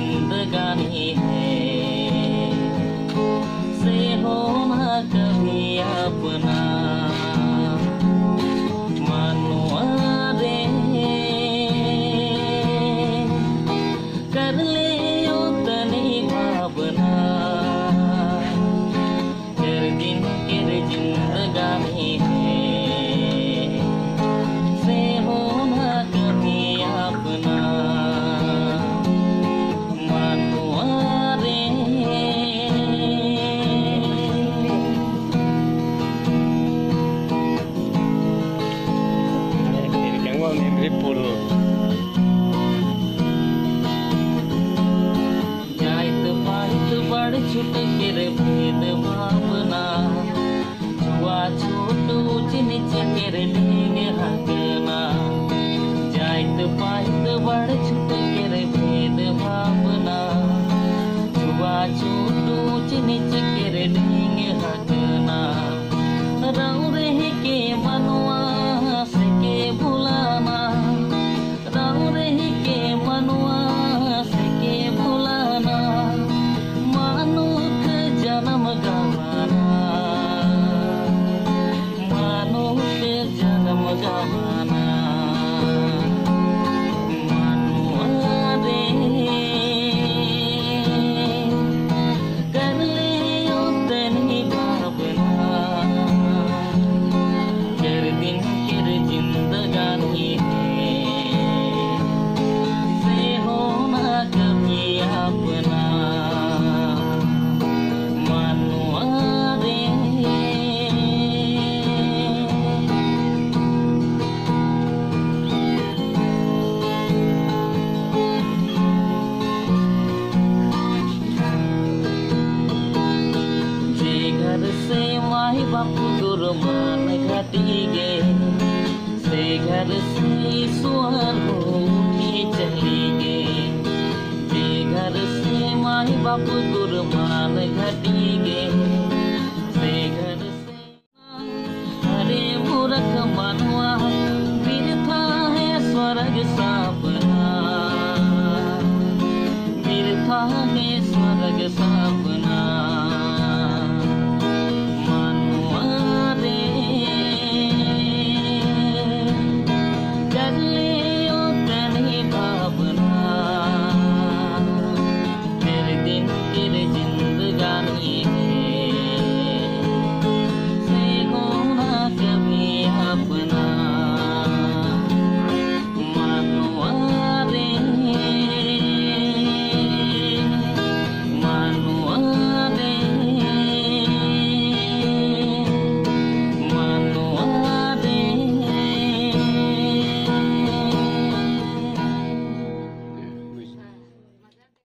जिंदगानी है। से हो ना कभी अपना। छुट के रे भेद भावना। छुआ छूट ऊंच नीच के रे ढेंग हकना जाइत पाइत बड़ छूट के भेद भावना। छुआ छूट ऊंच नीच गिर ढींग हकना रह से माई बापू गुरमान घटी गे से घर से सुहान उठी चली गे जे घर से माई बापू घटी गे से घर से अरे मूर्ख मनवा बिरथा है स्वर्ग सपना। बिरथा है स्वर्ग सपना।